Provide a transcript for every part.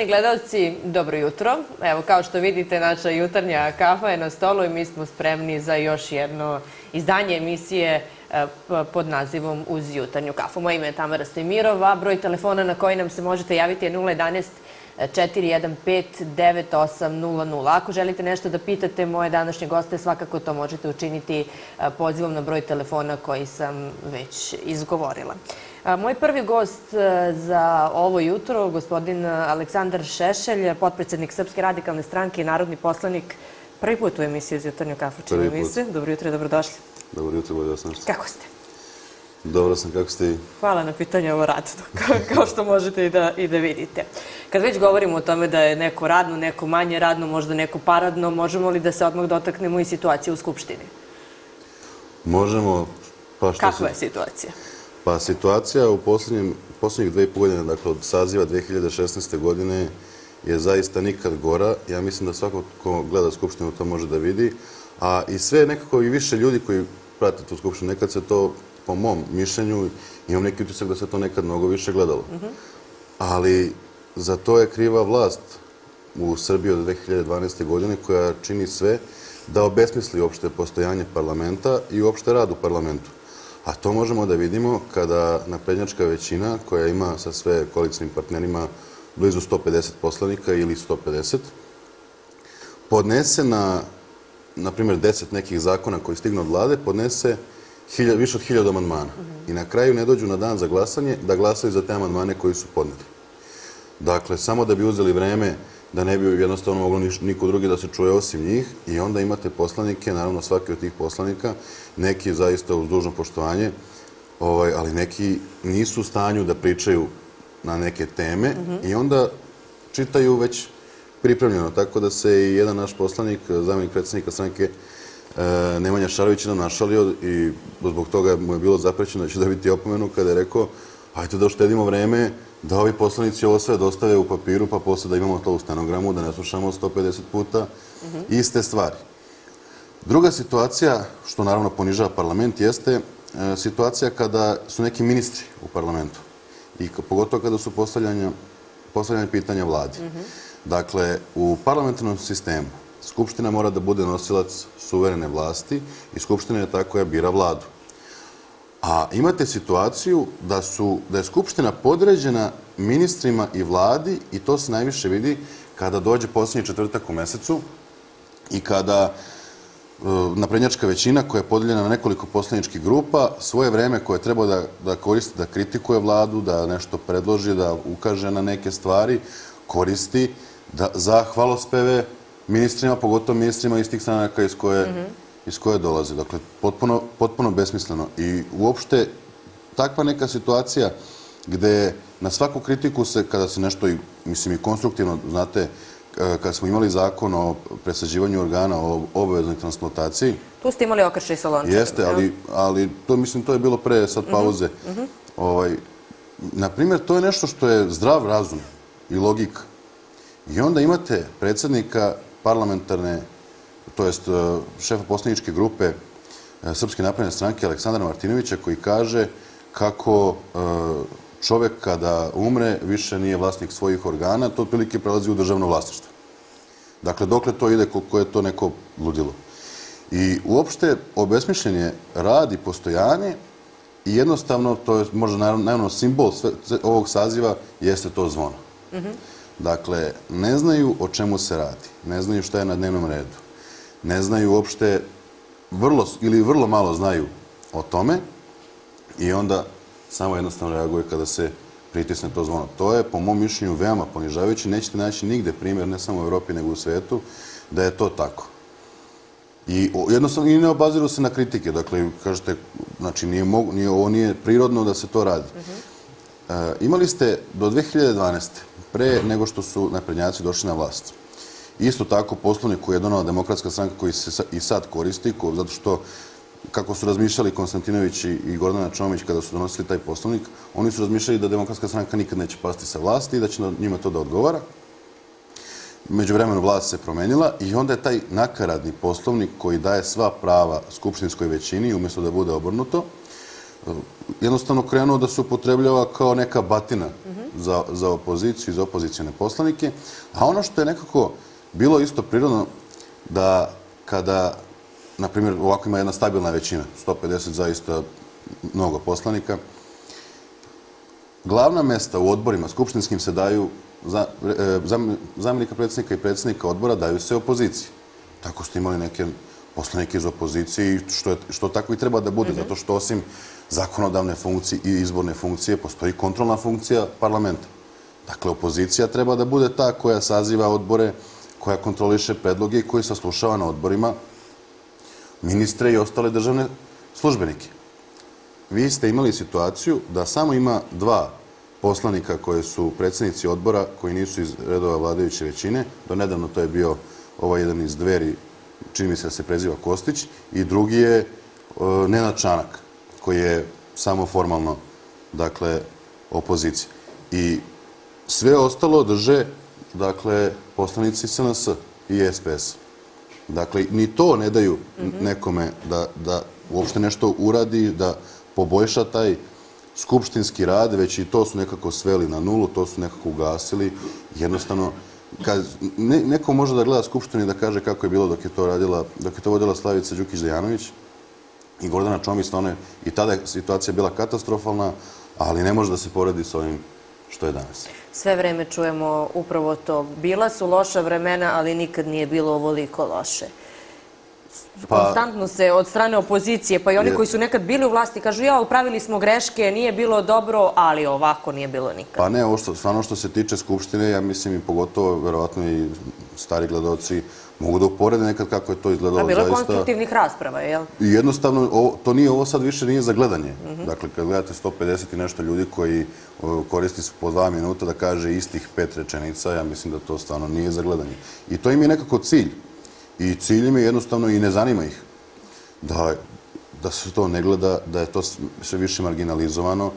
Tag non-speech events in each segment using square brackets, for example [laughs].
Poštovani gledalci, dobro jutro. Evo, kao što vidite, naša jutarnja kafa je na stolu i mi smo spremni za još jedno izdanje emisije e, pod nazivom Uz jutarnju kafu. Moje ime je Tamara Stemirova. Broj telefona na koji nam se možete javiti je 011 415-9800. Ako želite nešto da pitate moje današnje goste, svakako to možete učiniti e, pozivom na broj telefona koji sam već izgovorila. Moj prvi gost za ovo jutro, gospodin Aleksandar Šešelj, potpredsednik Srpske radikalne stranke i narodni poslanik, prvi put u emisiji za jutarnju kafu. Prvi put. Dobro jutro i dobrodošli. Dobro jutro, bolje vas nešto. Kako ste? Dobro sam, kako ste i? Hvala na pitanju ovo radno, [laughs] kao što možete i da vidite. Kad već govorimo o tome da je neko radno, neko manje radno, možda neko paradno, možemo li da se odmah dotaknemo i situacije u Skupštini? Možemo. Pa Kakva je situacija? Pa situacija u posljednjih dve i pol godine, dakle od saziva 2016. godine, je zaista nikad gora. Ja mislim da svako ko gleda Skupštinu to može da vidi. A i sve nekako i više ljudi koji prate tu Skupštinu, nekad se to po mom mišljenju, imam neki utisak da se to nekad mnogo više gledalo. Ali za to je kriva vlast u Srbiji od 2012. godine koja čini sve da obesmisli uopšte postojanje parlamenta i uopšte rad u parlamentu. A to možemo da vidimo kada naprednjačka većina koja ima sa sve koalicijnim partnerima blizu 150 poslanika ili 150, podnese na, na primjer, deset nekih zakona koji stignu od vlade, podnese više od hiljada amandmana. I na kraju ne dođu na dan za glasanje da glasaju za te amandmane koji su podneli. Dakle, samo da bi uzeli vreme da ne bi jednostavno moglo niko drugi da se čuje osim njih i onda imate poslanike, naravno svaki od tih poslanika, neki zaista uz dužno poštovanje, ovaj, ali neki nisu u stanju da pričaju na neke teme i onda čitaju već pripremljeno. Tako da se i jedan naš poslanik, zamjenik predsjednika stranke e, Nemanja Šarović nam našalio i zbog toga mu je bilo zaprećeno da će dobiti opomenu kada je rekao hajde da uštedimo vreme da ovi poslanici ovo sve dostave u papiru, pa posle da imamo to u stenogramu, da ne slušamo 150 puta iste stvari. Druga situacija, što naravno ponižava parlament, jeste e, situacija kada su neki ministri u parlamentu. I pogotovo kada su postavljanje pitanja vladi. Dakle, u parlamentarnom sistemu Skupština mora da bude nosilac suverene vlasti i Skupština je ta koja bira vladu. A imate situaciju da, su, da je Skupština podređena ministrima i vladi i to se najviše vidi kada dođe posljednji četvrtak u mesecu i kada e, naprednjačka većina koja je podeljena na nekoliko poslaničkih grupa svoje vreme koje treba da, da koristi, da kritikuje vladu, da nešto predloži, da ukaže na neke stvari, koristi da, za hvalospeve ministrima, pogotovo ministrima iz tih stranaka iz koje mm -hmm iz koje dolaze. Dakle, potpuno, potpuno besmisleno. I uopšte, takva neka situacija gde na svaku kritiku se, kada se nešto, i, mislim i konstruktivno, znate, kada smo imali zakon o presađivanju organa o obaveznoj transplantaciji. Tu ste imali okršaj sa lončarom. Jeste, ali, ali to, mislim, to je bilo pre sad mhm, pauze. Uh -huh. ovaj, naprimjer, to je nešto što je zdrav razum i logika. I onda imate predsjednika parlamentarne to jest e, šefa posljedničke grupe e, Srpske napravne stranke Aleksandra Martinovića koji kaže kako e, čovek kada umre više nije vlasnik svojih organa, to otprilike prelazi u državno vlasništvo. Dakle, dokle to ide, koliko je to neko ludilo. I uopšte obesmišljen je rad i postojanje i jednostavno, to je možda naravno simbol ovog saziva, jeste to zvono. Mhm. Dakle, ne znaju o čemu se radi, ne znaju šta je na dnevnom redu ne znaju uopšte vrlo ili vrlo malo znaju o tome i onda samo jednostavno reaguje kada se pritisne to zvono. To je, po mom mišljenju, veoma ponižavajući. Nećete naći nigde primjer, ne samo u Evropi, nego u svetu, da je to tako. I jednostavno i ne obaziru se na kritike. Dakle, kažete, znači, nije mogu, nije, ovo nije prirodno da se to radi. Uh, imali ste do 2012. pre nego što su naprednjaci došli na vlast. Isto tako poslovnik koji je donala demokratska stranka koji se i sad koristi, zato što kako su razmišljali Konstantinović i Gordana Čomić kada su donosili taj poslovnik, oni su razmišljali da demokratska stranka nikad neće pasti sa vlasti i da će njima to da odgovara. Među vremenu vlast se promenila i onda je taj nakaradni poslovnik koji daje sva prava skupštinskoj većini umjesto da bude obrnuto, jednostavno krenuo da se upotrebljava kao neka batina za, za opoziciju i za opozicijone poslanike. A ono što je nekako bilo isto prirodno da kada, na primjer, ovako ima jedna stabilna većina, 150 zaista mnogo poslanika, glavna mesta u odborima skupštinskim se daju za, e, zamjenika predsjednika i predsjednika odbora daju se opoziciji. Tako ste imali neke poslanike iz opozicije i što, je, što tako i treba da bude, zato što osim zakonodavne funkcije i izborne funkcije postoji kontrolna funkcija parlamenta. Dakle, opozicija treba da bude ta koja saziva odbore, koja kontroliše predloge i koji saslušava na odborima ministre i ostale državne službenike. Vi ste imali situaciju da samo ima dva poslanika koje su predsjednici odbora koji nisu iz redova vladajuće većine. Do nedavno to je bio ovaj jedan iz dveri, čini mi se da se preziva Kostić, i drugi je e, Nenad Čanak, koji je samo formalno, dakle, opozicija. I sve ostalo drže, dakle, poslanici SNS i SPS. Dakle, ni to ne daju nekome da, da uopšte nešto uradi, da poboljša taj skupštinski rad, već i to su nekako sveli na nulu, to su nekako ugasili. Jednostavno, kad ne, neko može da gleda skupštinu i da kaže kako je bilo dok je to radila, dok je to vodila Slavica Đukić-Dejanović i Gordana Čomić, stvarno i tada je situacija bila katastrofalna, ali ne može da se poredi s ovim što je danas. Sve vreme čujemo upravo to. Bila su loša vremena, ali nikad nije bilo ovoliko loše. Pa- konstantno se od strane opozicije, pa i oni koji su nekad bili u vlasti, kažu ja, upravili smo greške, nije bilo dobro, ali ovako nije bilo nikad. Pa ne, ovo što, stvarno što se tiče Skupštine, ja mislim i pogotovo, verovatno i stari gledalci, mogu da uporede nekad kako je to izgledalo. A bilo je konstruktivnih rasprava, jel? I jednostavno, to nije, ovo sad više nije za gledanje. Dakle, kad gledate 150 i nešto ljudi koji koristi po dva minuta da kaže istih pet rečenica, ja mislim da to stvarno nije za gledanje. I to im je nekako cilj. I cilj im je jednostavno i ne zanima ih da, da se to ne gleda, da je to sve više marginalizovano.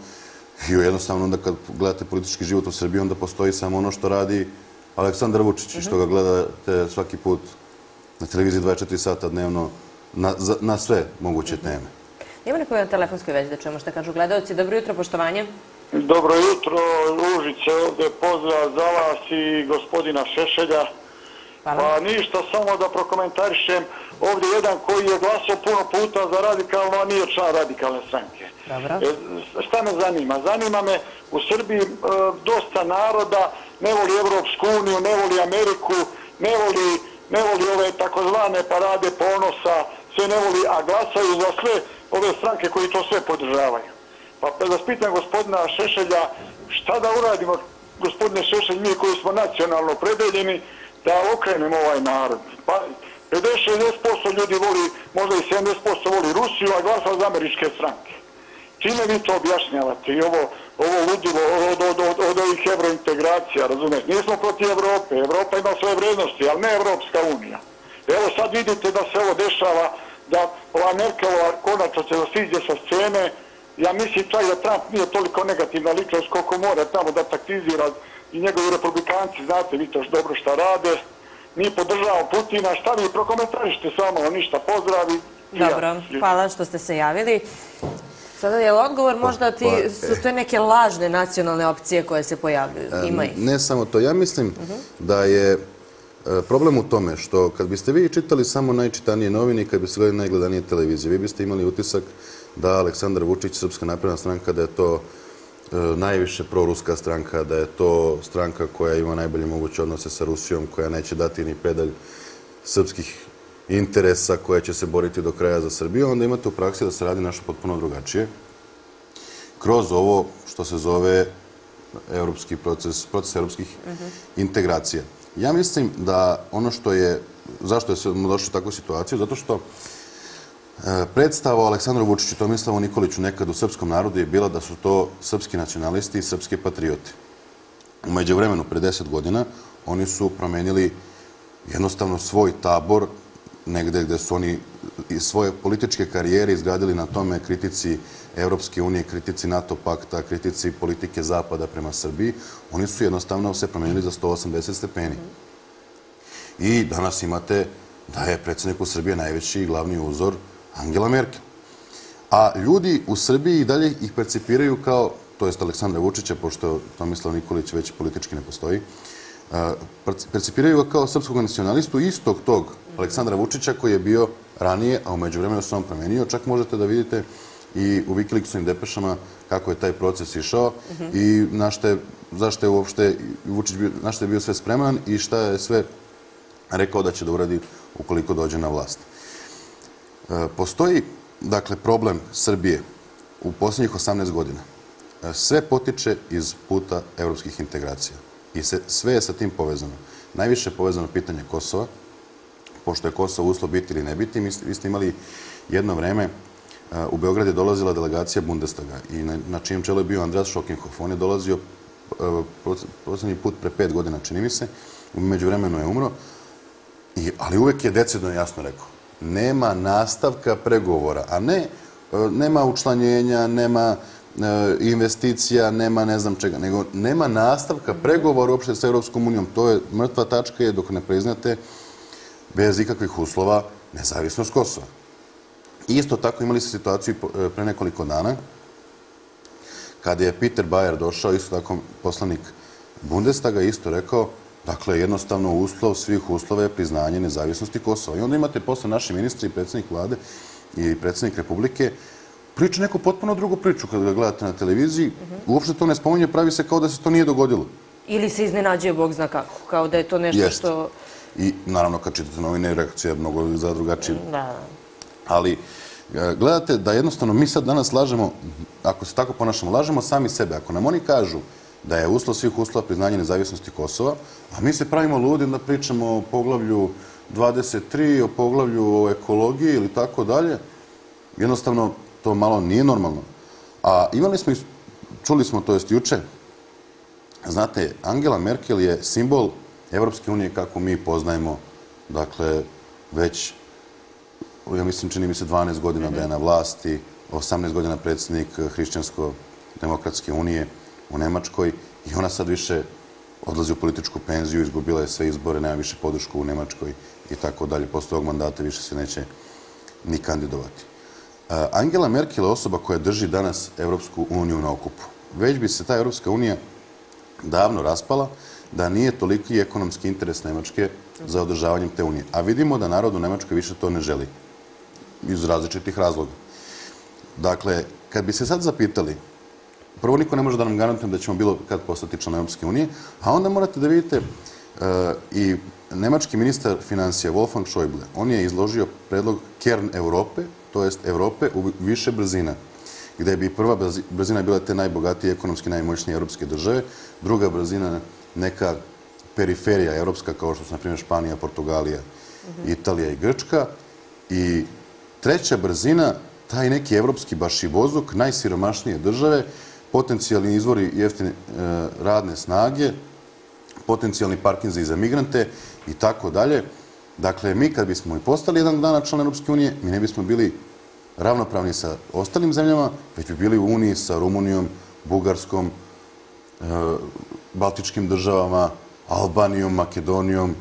I jednostavno onda kad gledate politički život u Srbiji, onda postoji samo ono što radi Aleksandar Vučić i što ga gledate svaki put na televiziji 24 sata dnevno na, na sve moguće teme. Ima neko na telefonskoj vezi da čujemo što kažu gledalci. Dobro jutro, poštovanje. Dobro jutro, Ružice, ovdje pozdrav za vas i gospodina Šešelja. Pa ništa, samo da prokomentarišem. Ovdje jedan koji je glasao puno puta za radikalno, a nije član radikalne stranke. Dobro. E, šta me zanima? Zanima me u Srbiji e, dosta naroda ne voli Evropsku uniju, ne voli Ameriku, ne voli, ne voli ove takozvane parade ponosa, sve ne voli, a glasaju za sve ove stranke koji to sve podržavaju. Pa, pa da spitam gospodina Šešelja, šta da uradimo, gospodine Šešelj, mi koji smo nacionalno predeljeni, da okrenemo ovaj narod. Pa 50-60% ljudi voli, možda i 70% voli Rusiju, a glasa za američke stranke. Čime vi to objašnjavate i ovo, ovo ludilo od, od, od, od ovih evrointegracija, razumijete? Nismo protiv Evrope, Evropa ima svoje vrednosti, ali ne Evropska unija. Evo sad vidite da se ovo dešava, da ova Merkelova konačno će da siđe sa scene, ja mislim čak da Trump nije toliko negativna ličnost koliko mora tamo da taktizira i njegovi republikanci, znate, vi to dobro šta rade, mi podržavamo Putina, šta vi prokomentarište samo, ništa, pozdravi. Dobro, hvala što ste se javili. Sada je odgovor možda ti pa, su to neke lažne nacionalne opcije koje se pojavljuju? Ima ih. Ne samo to. Ja mislim da je e, problem u tome što kad biste vi čitali samo najčitanije novine i kad biste gledali najgledanije televizije, vi biste imali utisak da Aleksandar Vučić, Srpska napravna stranka, da je to e, najviše proruska stranka, da je to stranka koja ima najbolje moguće odnose sa Rusijom, koja neće dati ni pedalj srpskih interesa koja će se boriti do kraja za Srbiju, onda imate u praksi da se radi nešto potpuno drugačije. Kroz ovo što se zove evropski proces, proces evropskih integracija. Ja mislim da ono što je, zašto je se došlo u takvu situaciju, zato što e, predstava o Aleksandru Vučiću i Tomislavu Nikoliću nekad u srpskom narodu je bila da su to srpski nacionalisti i srpski patrioti. Umeđu vremenu, pre deset godina, oni su promenili jednostavno svoj tabor negde gde su oni svoje političke karijere izgradili na tome kritici Evropske unije, kritici NATO pakta, kritici politike Zapada prema Srbiji, oni su jednostavno se promenili za 180 stepeni. I danas imate da je predsjednik u Srbije najveći i glavni uzor Angela Merkel. A ljudi u Srbiji i dalje ih percipiraju kao, to jest Aleksandra Vučića, pošto Tomislav Nikolić već politički ne postoji, percipiraju ga kao srpskog nacionalistu istog tog Aleksandra Vučića koji je bio ranije, a umeđu vremenu se on promenio. Čak možete da vidite i u Wikileaksovim depešama kako je taj proces išao i na što je, zašto je uopšte Vučić bio, na što je bio sve spreman i šta je sve rekao da će da uradi ukoliko dođe na vlast. E, postoji, dakle, problem Srbije u posljednjih 18 godina. E, sve potiče iz puta evropskih integracija i sve je sa tim povezano. Najviše je povezano pitanje Kosova, pošto je Kosovo uslov biti ili ne biti. Vi ste imali jedno vreme, eh, u Beograd je dolazila delegacija Bundestaga i na čijem čelu je bio Andras Šokinhoff. On je dolazio eh, posljednji put pre pet godina, čini mi se, umeđu vremenu je umro, ali uvek je decidno jasno rekao, nema nastavka pregovora, a ne, eh, nema učlanjenja, nema investicija, nema ne znam čega, nego nema nastavka pregovora uopšte sa Europskom unijom. To je mrtva tačka je dok ne priznate bez ikakvih uslova nezavisnost Kosova. Isto tako imali se situaciju e, pre nekoliko dana kada je Peter Bayer došao, isto tako poslanik Bundestaga, isto rekao, dakle, jednostavno uslov svih uslova je priznanje nezavisnosti Kosova. I onda imate posle naši ministri i predsjednik vlade i predsjednik Republike priča neku potpuno drugu priču kada ga gledate na televiziji. Uopšte to ne spominje, pravi se kao da se to nije dogodilo. Ili se iznenađuje Bog zna kako, kao da je to nešto što... I naravno kad čitate novine, reakcija je mnogo za drugačije. Da. Ali e, gledate da jednostavno mi sad danas lažemo, ako se tako ponašamo, lažemo sami sebe. Ako nam oni kažu da je uslov svih uslova priznanje nezavisnosti Kosova, a mi se pravimo ludi da pričamo o poglavlju 23, o poglavlju o ekologiji ili tako dalje, jednostavno to malo nije normalno. A imali smo, čuli smo to jest juče, znate, Angela Merkel je simbol Evropske unije kako mi poznajemo, dakle, već, ja mislim, čini mi se 12 godina da je na vlasti, 18 godina predsjednik Hrišćansko-demokratske unije u Nemačkoj i ona sad više odlazi u političku penziju, izgubila je sve izbore, nema više podršku u Nemačkoj i tako dalje. Posle ovog mandata više se neće ni kandidovati. E, Angela Merkel je osoba koja drži danas Evropsku uniju na okupu. Već bi se ta Evropska unija davno raspala da nije toliki ekonomski interes Nemačke za održavanjem te unije. A vidimo da narod u Nemačkoj više to ne želi. Iz različitih razloga. Dakle, kad bi se sad zapitali, prvo niko ne može da nam garantujem da ćemo bilo kad postati član Europske unije, a onda morate da vidite eh, i nemački ministar financija Wolfgang Schäuble, on je izložio predlog Kern Europe, to jest Europe u više brzina, gde bi prva brzina bila te najbogatije, ekonomski najmoćnije evropske države, druga brzina neka periferija evropska, kao što su, na primjer, Španija, Portugalija, Italija i Grčka, i treća brzina, taj neki evropski baš i najsiromašnije države, potencijalni izvori jeftine e, radne snage, potencijalni parkinzi za migrante i tako dalje. Dakle, mi kad bismo i postali jedan dana član Europske unije, mi ne bismo bili ravnopravni sa ostalim zemljama, već bi bili u uniji sa Rumunijom, Bugarskom, e, Baltičkim državama, Albanijom, Makedonijom,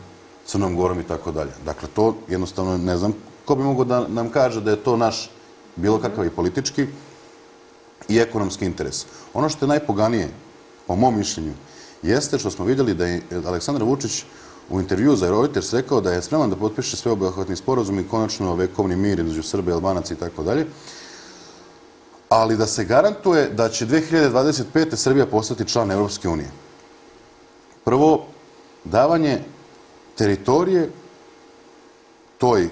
Crnom Gorom i tako dalje. Dakle, to jednostavno ne znam ko bi mogo da nam kaže da je to naš bilo kakav i politički i ekonomski interes. Ono što je najpoganije, po mom mišljenju, jeste što smo vidjeli da je Aleksandar Vučić u intervju za Reuters rekao da je spreman da potpiše sve obuhvatni i konačno vekovni mir između Srbe, Albanaca i tako dalje, ali da se garantuje da će 2025. Srbija postati član Evropske unije. Prvo, davanje teritorije toj e,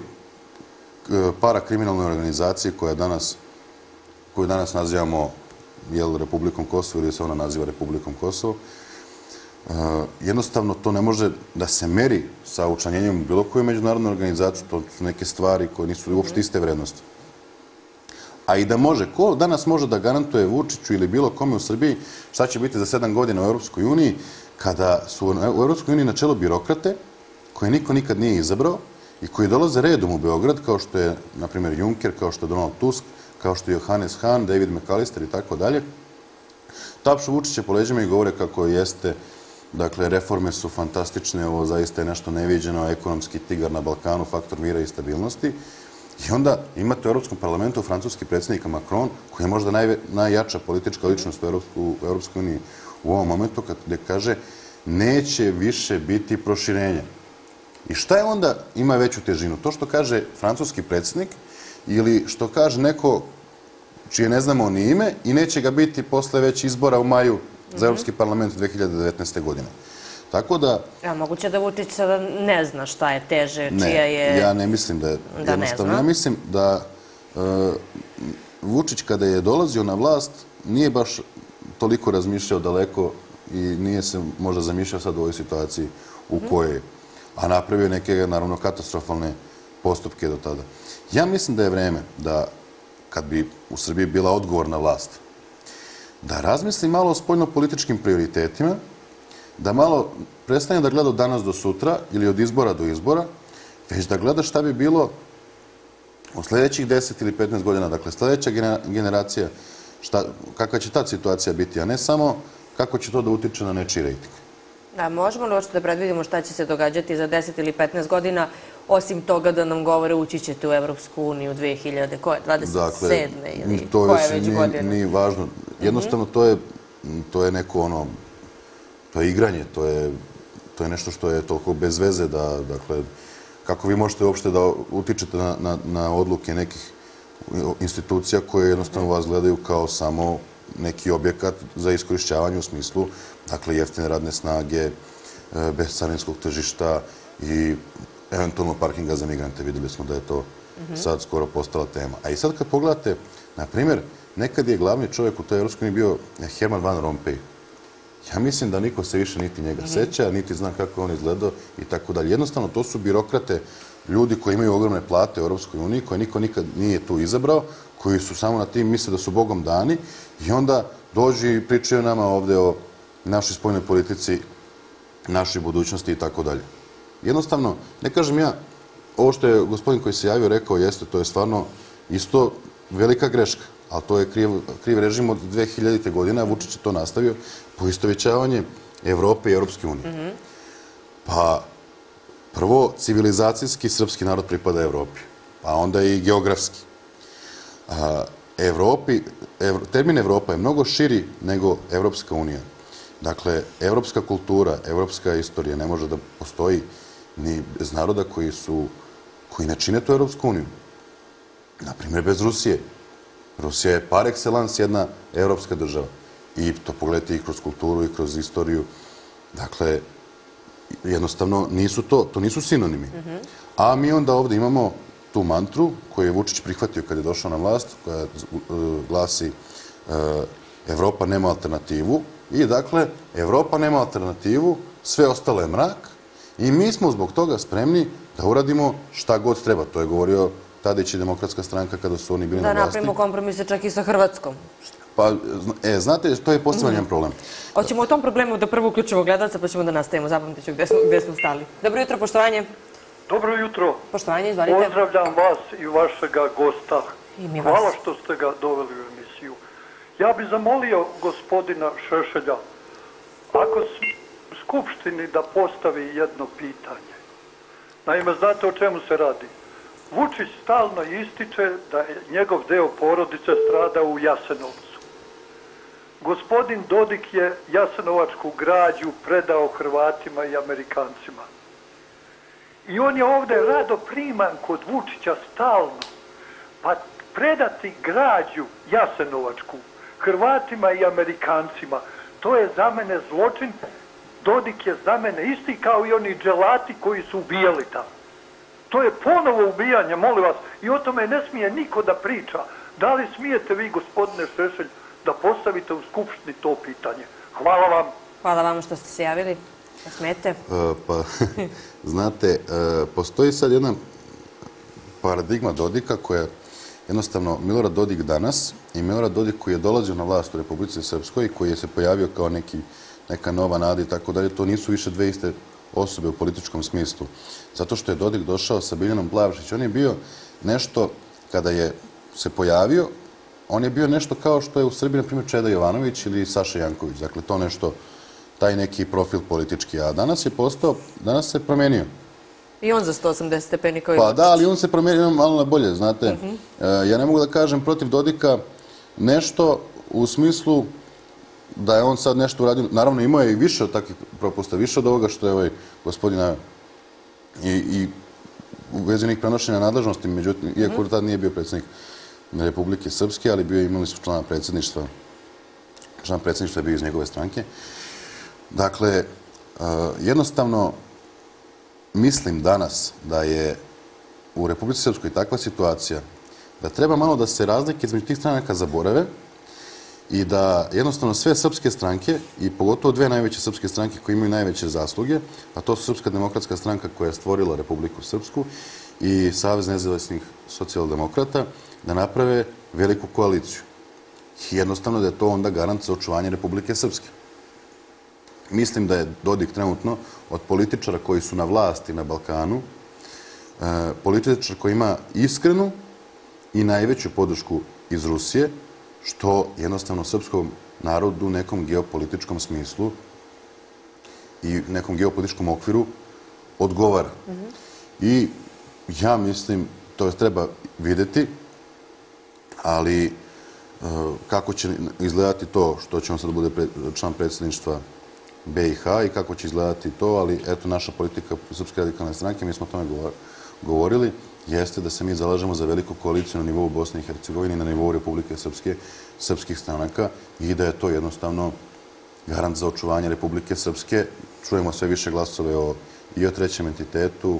parakriminalnoj organizaciji koja danas, koju danas nazivamo jel, Republikom Kosovo ili se ona naziva Republikom Kosovo, Eh, jednostavno to ne može da se meri sa učlanjenjem bilo koje međunarodne organizacije, to su neke stvari koje nisu uopšte iste vrednosti. A i da može, ko danas može da garantuje Vučiću ili bilo kome u Srbiji šta će biti za sedam godina u Europskoj uniji, kada su u Europskoj uniji na čelo birokrate, koje niko nikad nije izabrao i koji dolaze redom u Beograd, kao što je, na primjer, Juncker, kao što je Donald Tusk, kao što je Johannes Hahn, David McAllister i tako dalje, tapšu Vučića po leđima i govore kako jeste Dakle, reforme su fantastične, ovo zaista je nešto neviđeno, ekonomski tigar na Balkanu, faktor mira i stabilnosti. I onda imate u Europskom parlamentu francuski predsjednika Macron, koji je možda naj, najjača politička ličnost u, Europsku, u Europskoj uniji u ovom momentu, gdje kaže neće više biti proširenja. I šta je onda ima veću težinu? To što kaže francuski predsjednik ili što kaže neko čije ne znamo ni ime i neće ga biti posle već izbora u maju za Europski parlament 2019. godine. Tako da... Ja, moguće da Vučić sada ne zna šta je teže, ne, čija je... ja ne mislim da je da jednostavno. Ja mislim da uh, Vučić kada je dolazio na vlast nije baš toliko razmišljao daleko i nije se možda zamišljao sad u ovoj situaciji u mhm. kojoj a napravio neke, naravno, katastrofalne postupke do tada. Ja mislim da je vreme da, kad bi u Srbiji bila odgovorna vlast, da razmisli malo o spoljno-političkim prioritetima, da malo prestane da gleda od danas do sutra ili od izbora do izbora, već da gleda šta bi bilo u sljedećih 10 ili 15 godina, dakle sljedeća generacija, šta, kakva će ta situacija biti, a ne samo kako će to da utiče na nečiji rejting. Da, možemo li ošto da predvidimo šta će se događati za 10 ili 15 godina, osim toga da nam govore ući ćete u Evropsku uniju 2000, koje, 27. Dakle, ili to koje već nije, važno. Jednostavno, to je, to je neko ono, to je igranje, to je, to je nešto što je toliko bez veze da, dakle, kako vi možete uopšte da utičete na, na, na odluke nekih institucija koje jednostavno vas gledaju kao samo neki objekat za iskorišćavanje u smislu dakle, jeftine radne snage, e, bez carinskog tržišta i eventualno parkinga za migrante. Videli smo da je to sad skoro postala tema. A i sad kad pogledate, na primjer, nekad je glavni čovjek u toj Evropskoj uniji bio Herman Van Rompuy. Ja mislim da niko se više niti njega seća, niti zna kako on izgledao i tako dalje. Jednostavno, to su birokrate, ljudi koji imaju ogromne plate u Europskoj uniji, koje niko nikad nije tu izabrao, koji su samo na tim misle da su Bogom dani i onda dođu i pričaju nama ovde o našoj spojnoj politici, našoj budućnosti i tako dalje. Jednostavno, ne kažem ja, ovo što je gospodin koji se javio rekao jeste, to je stvarno isto velika greška, ali to je kriv, kriv režim od 2000. godina, Vučić je to nastavio, po istovećavanje Evrope i Europske unije. Mm -hmm. Pa, prvo, civilizacijski srpski narod pripada Evropi, pa onda i geografski. A, Evropi, termin Evropa je mnogo širi nego Evropska unija. Dakle, evropska kultura, evropska istorija ne može da postoji ni bez naroda koji su koji ne čine tu Evropsku uniju. Naprimjer, bez Rusije. Rusija je par excellence jedna evropska država. I to pogledajte i kroz kulturu i kroz istoriju. Dakle, jednostavno nisu to, to nisu sinonimi. A mi onda ovdje imamo tu mantru koju je Vučić prihvatio kad je došao na vlast, koja e, glasi e, Evropa nema alternativu, I dakle, Evropa nema alternativu, sve ostalo je mrak i mi smo zbog toga spremni da uradimo šta god treba. To je govorio Tadić i demokratska stranka kada su oni bili na vlasti. Da napravimo kompromise čak i sa Hrvatskom. Pa, e, znate, to je postavljen mm. problem. Hoćemo u tom problemu da prvo uključimo gledalca, pa ćemo da nastavimo. Zapamtit ću gde smo, gde smo stali. Dobro jutro, poštovanje. Dobro jutro. Poštovanje, izvolite. Pozdravljam vas i vašega gosta. I mi vas. Hvala što ste ga doveli u emisiju. Ja bih zamolio gospodina Šešelja, ako u Skupštini da postavi jedno pitanje. Naime, znate o čemu se radi? Vučić stalno ističe da je njegov deo porodice strada u Jasenovcu. Gospodin Dodik je Jasenovačku građu predao Hrvatima i Amerikancima. I on je ovde rado priman kod Vučića stalno. Pa predati građu Jasenovačku Hrvatima i Amerikancima. To je za mene zločin. Dodik je za mene isti kao i oni dželati koji su ubijali tamo. To je ponovo ubijanje, molim vas. I o tome ne smije niko da priča. Da li smijete vi, gospodine Šešelj, da postavite u skupštini to pitanje? Hvala vam. Hvala vam što ste se javili. Smete? E, pa, [laughs] znate, e, postoji sad jedna paradigma Dodika koja jednostavno Milorad Dodik danas i Milorad Dodik koji je dolazio na vlast u Republici Srpskoj i koji je se pojavio kao neki, neka nova nada i tako dalje, to nisu više dve iste osobe u političkom smislu. Zato što je Dodik došao sa Biljanom Plavšić. On je bio nešto, kada je se pojavio, on je bio nešto kao što je u Srbiji, na primjer, Čeda Jovanović ili Saša Janković. Dakle, to nešto, taj neki profil politički. A danas je postao, danas se promenio. I on za 180 stepeni kao i Pa da, ali on se promijenio malo na bolje, znate. Mhm. E, Ja ne mogu da kažem protiv Dodika nešto u smislu da je on sad nešto uradio. Naravno, imao je i više od takvih propusta, više od ovoga što je ovaj gospodin naveo. I, i u vezi onih prenošenja nadležnosti, međutim, iako tad nije bio predsjednik Republike Srpske, ali bio imali su člana predsjedništva, član predsjedništva je bio iz njegove stranke. Dakle, e, jednostavno, mislim danas da je u Republici Srpskoj takva situacija da treba malo da se razlike između tih stranaka zaborave i da jednostavno sve srpske stranke i pogotovo dve najveće srpske stranke koje imaju najveće zasluge, a to su Srpska demokratska stranka koja je stvorila Republiku Srpsku i Savez nezavisnih socijaldemokrata, da naprave veliku koaliciju. Jednostavno da je to onda garant za očuvanje Republike Srpske. Mislim da je Dodik trenutno od političara koji su na vlasti na Balkanu, e, političar koji ima iskrenu i najveću podršku iz Rusije, što jednostavno srpskom narodu u nekom geopolitičkom smislu i nekom geopolitičkom okviru odgovara. I ja mislim, to je treba videti, ali e, kako će izgledati to što će on sad bude pre- član predsjedništva BiH i kako će izgledati to, ali eto naša politika Srpske radikalne stranke, mi smo o tome govor- govorili, jeste da se mi zalažemo za veliku koaliciju na nivou Bosne i Hercegovine i na nivou Republike Srpske, srpskih stranaka i da je to jednostavno garant za očuvanje Republike Srpske. Čujemo sve više glasove o, i o trećem entitetu,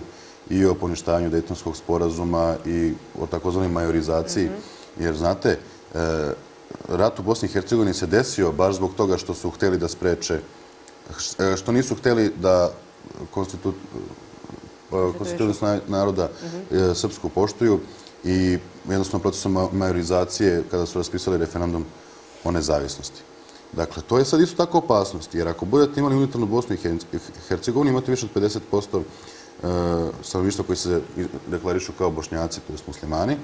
i o poništavanju Dejtonskog sporazuma i o takozvanoj majorizaciji. Jer, znate, e, rat u Bosni i Hercegovini se desio baš zbog toga što su hteli da spreče, što nisu hteli da konstitu, konstitutivnost naroda e, srpsku poštuju i jednostavno procesom ma- majorizacije kada su raspisali referendum o nezavisnosti. Dakle, to je sad isto tako opasnost, jer ako budete imali unitarnu Bosnu i Her- Hercegovinu, imate više od 50% e, stanovništva koji se deklarišu kao bošnjaci, to je muslimani,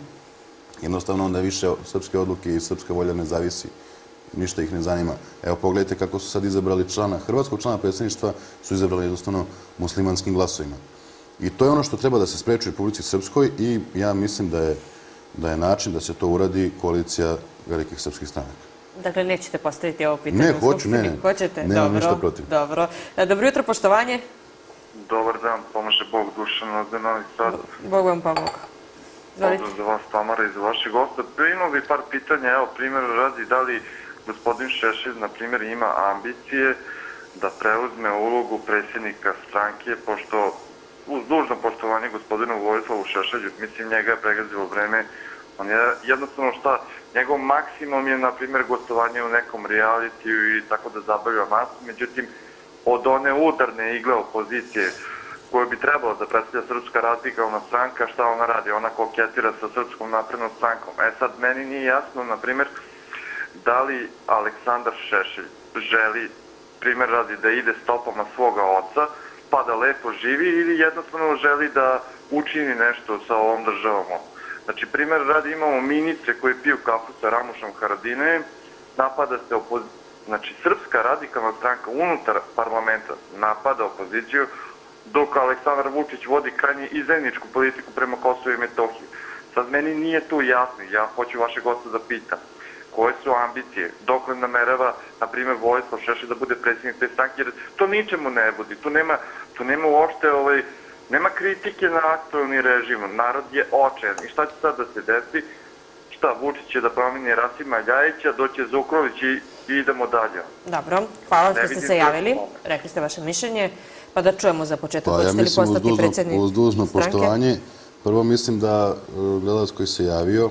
jednostavno onda više srpske odluke i srpska volja ne zavisi. Ništa ih ne zanima. Evo pogledajte kako su sad izabrali člana Hrvatskog člana predsjedništva, su izabrali jednostavno muslimanskim glasovima. I to je ono što treba da se spreči u Republici Srpskoj i ja mislim da je, da je način da se to uradi koalicija velikih srpskih stranaka. Dakle, nećete postaviti ovo pitanje Ne, u hoću, ne, ne. Hoćete? Nemam Dobro, ništa protiv. Dobro. E, Dobro jutro, poštovanje. Dobar dan, pomaže Bog Dušan za Novi Sad. Bog vam. Izvolite. Pozdrav za vas, Tamara, i za vašeg gosta. Pa Imao bi par pitanja, evo, primjer radi, da li gospodin Šešelj, na primjer, ima ambicije da preuzme ulogu predsjednika stranke, pošto uz dužno poštovanje gospodinu Vojislavu Šešelju, mislim, njega je pregazilo vreme, on je jednostavno šta, njegov maksimum je, na primjer, gostovanje u nekom realitiju i tako da zabavlja masu, međutim, od one udarne igle opozicije koju bi trebalo da predstavlja Srpska radikalna stranka, šta ona radi? Ona koketira sa Srpskom naprednom strankom. E sad, meni nije jasno, na primjer, da li Aleksandar Šešelj želi, primjer radi, da ide stopama svoga oca, pa da lepo živi ili jednostavno želi da učini nešto sa ovom državom. Znači, primjer radi, imamo minice koji piju kafu sa Ramušom Haradine, napada se opozicija. Znači, Srpska radikalna stranka unutar parlamenta napada opoziciju, dok Aleksandar Vučić vodi krajnje izredničku politiku prema Kosovu i Metohiji. Sad meni nije tu jasno, ja hoću vaše gosta da pitam koje su ambicije, dok namerava, na primjer, Vojislav Šešelj da bude predsjednik te stranke, jer to ničemu ne vodi, tu nema, tu nema uopšte ovaj, nema kritike na aktualni režim, narod je očajan i šta će sad da se desi? Šta, Vučić će da promeni Rasima Ljajića, doće Zukrović i, i idemo dalje. Dobro, hvala što Ne ste se javili. Rekli ste vaše mišljenje, pa da čujemo za početak. Pa ja Hoćete li postati predsjednik uz dužno poštovanje. Prvo mislim da e, gledalac koji se javio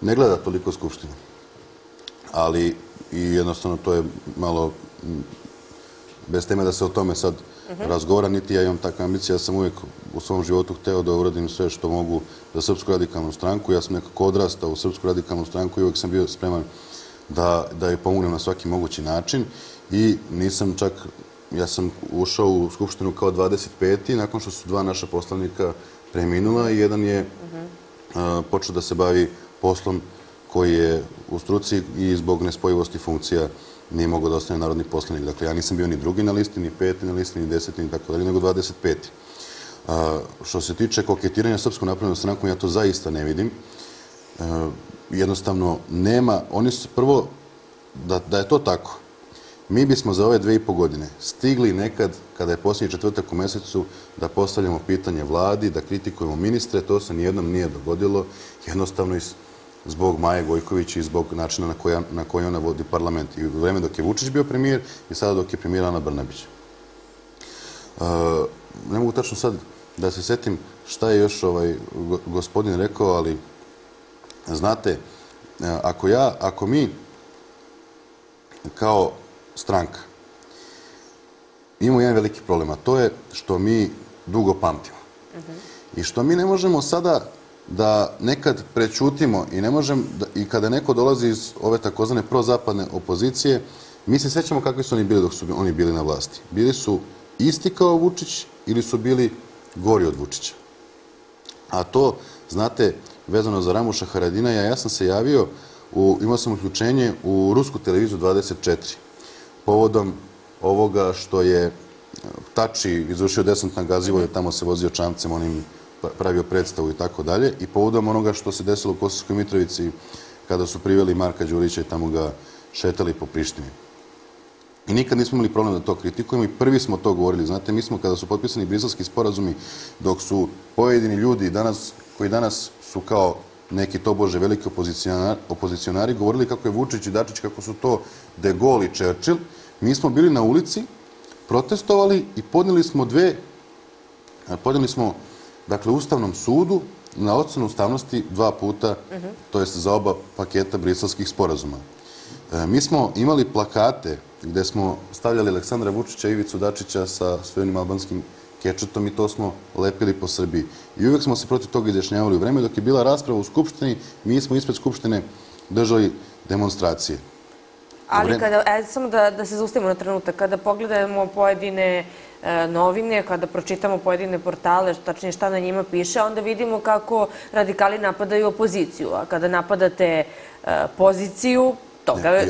ne gleda toliko Skupštinu. Ali i jednostavno to je malo bez teme da se o tome sad razgovara, niti ja imam takve ambicije. Ja sam uvijek u svom životu hteo da uradim sve što mogu za Srpsku radikalnu stranku. Ja sam nekako odrastao u Srpsku radikalnu stranku i uvijek sam bio spreman da, da je pomognem na svaki mogući način. I nisam čak, ja sam ušao u Skupštinu kao 25. nakon što su dva naša poslanika preminula i jedan je a, počeo da se bavi poslom koji je u struci i zbog nespojivosti funkcija nije mogao da ostane narodni poslanik. Dakle, ja nisam bio ni drugi na listi, ni peti na listi, ni deseti, ni tako dalje, nego 25. Što se tiče koketiranja Srpskom napravljenom strankom, ja to zaista ne vidim. E, jednostavno, nema, oni su prvo, da je to tako, mi bismo za ove dve i po godine stigli nekad, kada je posljednji četvrtak u mesecu, da postavljamo pitanje vladi, da kritikujemo ministre, to se nijednom nije dogodilo, jednostavno zbog Maje Gojkovića i zbog načina na koji ona vodi parlament. I u vreme dok je Vučić bio premijer i sada dok je premijer Ana Brnabić. Ne mogu tačno sad da se setim šta je još ovaj gospodin rekao, ali znate, ako ja, ako mi kao stranka imamo jedan veliki problem, a to je što mi dugo pamtimo. I što mi ne možemo sada da nekad prečutimo i ne možem, i kada neko dolazi iz ove takozvane prozapadne opozicije, mi se sećamo kakvi su oni bili dok su oni bili na vlasti. Bili su isti kao Vučić ili su bili gori od Vučića. A to, znate, vezano za Ramuša Haradina, ja sam se javio, u, imao sam uključenje u Rusku televiziju 24 povodom ovoga što je e, Tači izvršio desant na Gazivo i tamo se vozio čamcem, onim pravio predstavu i tako dalje. I povodom onoga što se desilo u Kosovskoj Mitrovici kada su priveli Marka Đurića i tamo ga šetali po Prištini. I nikad nismo imali problem da to kritikujemo i prvi smo to govorili. Znate, mi smo kada su potpisani brizalski sporazumi, dok su pojedini ljudi danas, koji danas su kao neki to bože veliki opozicionari, govorili kako je Vučić i Dačić, kako su to De Gaulle i Churchill, mi smo bili na ulici, protestovali i podnijeli smo dve, podnijeli smo, dakle, Ustavnom sudu na ocenu ustavnosti dva puta, to jest za oba paketa briselskih sporazuma. E, mi smo imali plakate gde smo stavljali Aleksandra Vučića i Ivicu Dačića sa svojim albanskim kečetom i to smo lepili po Srbiji. I uvek smo se protiv toga izjašnjavali u vreme dok je bila rasprava u Skupštini, mi smo ispred Skupštine držali demonstracije. Ali kada, samo da se zaustavimo na trenutak, kada pogledamo pojedine e, novine, kada pročitamo pojedine portale, tačnije šta na njima piše, onda vidimo kako radikali napadaju opoziciju. A kada napadate e, poziciju,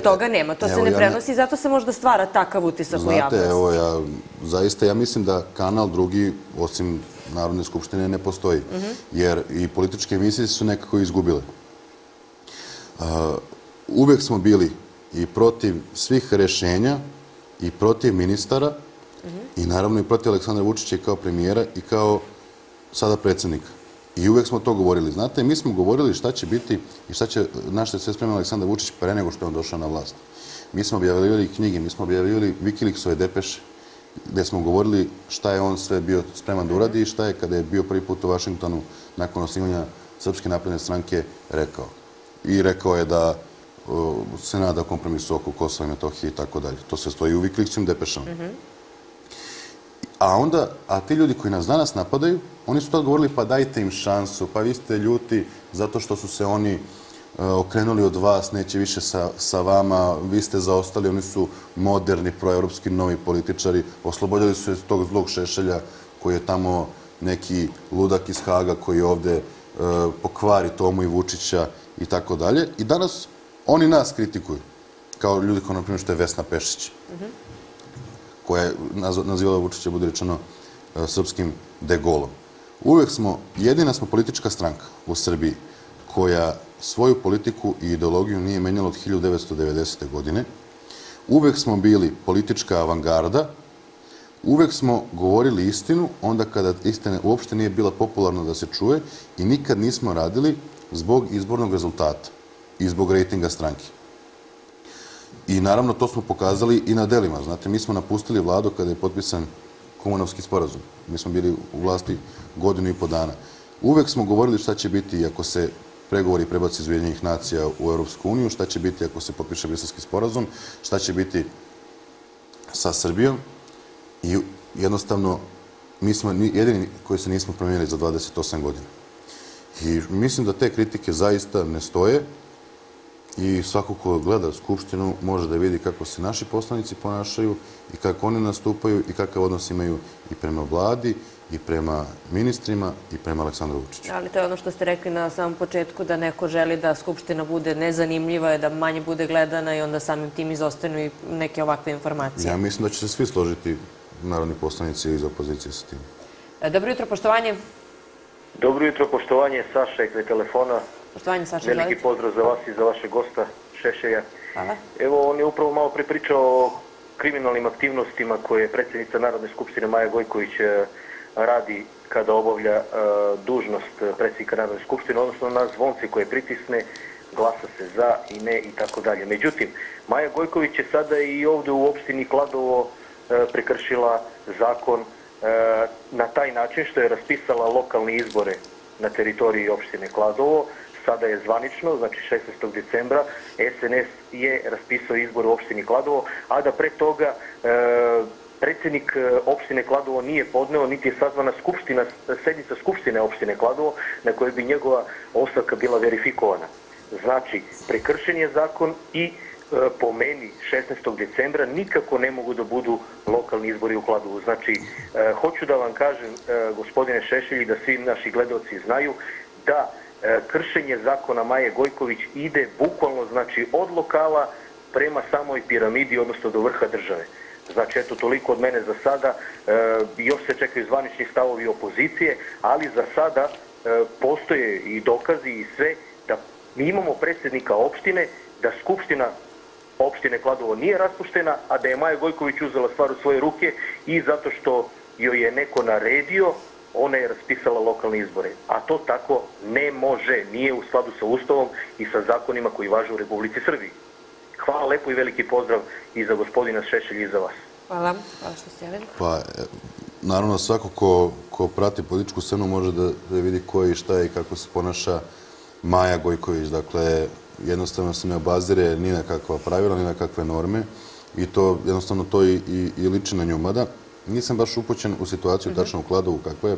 toga nema. To se ne prenosi, zato se možda stvara takav utisak u javnosti. Znate, evo ja, zaista ja mislim da kanal drugi, osim Narodne skupštine, ne postoji. Mhm. Jer i političke emisije su nekako izgubile. Uvek smo bili i protiv svih rešenja i protiv ministara i naravno i protiv Aleksandra Vučića kao premijera i kao sada predsednika. I uvek smo to govorili. Znate, mi smo govorili šta će biti i šta će našte sve spremio Aleksandar Vučić pre nego što je on došao na vlast. Mi smo objavljivali knjige, mi smo objavljivali Wikileaksove depeše gde smo govorili šta je on sve bio spreman da uradi i šta je kada je bio prvi put u Vašingtonu nakon osnivanja Srpske napredne stranke rekao. I rekao je da se nada kompromisu oko Kosova i Metohije i tako dalje. To sve stoji u Wikileaksovim depešama. A onda, a ti ljudi koji nas danas napadaju, oni su to govorili pa dajte im šansu, pa vi ste ljuti zato što su se oni e, okrenuli od vas, neće više sa vama, vi ste zaostali, oni su moderni, proevropski, novi političari, oslobodili su se tog zlog šešelja koji je tamo neki ludak iz Haga koji ovde e, pokvari Tomu i Vučića i tako dalje. I danas oni nas kritikuju, kao ljudi kao, na primjer, što je Vesna Pešić koja je nazivala Vučića, bude rečeno, srpskim srpskim degolom. Uvek smo, jedina smo politička stranka u Srbiji koja svoju politiku i ideologiju nije menjala od 1990. godine. Uvek smo bili politička avangarda, uvek smo govorili istinu, onda kada istina uopšte nije bila popularna da se čuje i nikad nismo radili zbog izbornog rezultata i zbog rejtinga stranke. I naravno to smo pokazali i na delima. Znate, mi smo napustili vladu kada je potpisan komunovski sporazum. Mi smo bili u vlasti godinu i po dana. Uvek smo govorili šta će biti ako se pregovori prebaci iz Ujedinjenih nacija u Europsku uniju, šta će biti ako se potpiše briselski sporazum, šta će biti sa Srbijom. I jednostavno, mi smo jedini koji se nismo promijenili za 28 godina. I mislim da te kritike zaista ne stoje. I svako ko gleda Skupštinu može da vidi kako se naši poslanici ponašaju i kako oni nastupaju i kakav odnos imaju i prema vladi i prema ministrima i prema Aleksandru Vučiću. Ali to je ono što ste rekli na samom početku, da neko želi da Skupština bude nezanimljiva, da manje bude gledana i onda samim tim izostanu i neke ovakve informacije. Ja mislim da će se svi složiti narodni poslanici iz opozicije sa tim. E, Dobro jutro, poštovanje. Dobro jutro, poštovanje, Saša je telefona. Poštovanje, Saša, Veliki izvolite. pozdrav za vas i za vašeg gosta Šešelja. Hvala. Evo, on je upravo malo prepričao o kriminalnim aktivnostima koje predsjednica Narodne skupštine Maja Gojković e, radi kada obavlja e, dužnost predsjednika Narodne skupštine, odnosno na zvonci koje pritisne, glasa se za i ne i tako dalje. Međutim, Maja Gojković je sada i ovdje u opštini Kladovo e, prekršila zakon na taj način što je raspisala lokalne izbore na teritoriji opštine Kladovo. Sada je zvanično, znači 16. decembra, SNS je raspisao izbor u opštini Kladovo, a da pre toga e, predsjednik e, opštine Kladovo nije podneo, niti je sazvana skupština, sednica skupštine opštine Kladovo, na kojoj bi njegova ostavka bila verifikovana. Znači, prekršen je zakon i e, po meni 16. decembra nikako ne mogu da budu lokalni izbori u Kladovu. Znači, e, hoću da vam kažem, gospodine Šešelji, da svi naši gledalci znaju da E, kršenje zakona Maje Gojković ide bukvalno znači od lokala prema samoj piramidi, odnosno do vrha države. Znači, eto, toliko od mene za sada. E, još se čekaju zvanični stavovi opozicije, ali za sada e, postoje i dokazi i sve da mi imamo predsjednika opštine, da skupština opštine Kladovo nije raspuštena, a da je Maja Gojković uzela stvar u svoje ruke i zato što joj je neko naredio, ona je raspisala lokalne izbore. A to tako ne može, nije u skladu sa Ustavom i sa zakonima koji važe u Republici Srbiji. Hvala lepo i veliki pozdrav i za gospodina Šešelj i za vas. Hvala. Hvala što ste javili. Pa, e, naravno, svako ko, ko prati političku scenu može da, da vidi ko je i šta je i kako se ponaša Maja Gojković. Dakle, jednostavno se ne obazire ni na kakva pravila, ni na kakve norme i to jednostavno to i, i, i liči na nju. Mada nisam baš upućen u situaciju tačno u Kladovu kakva je.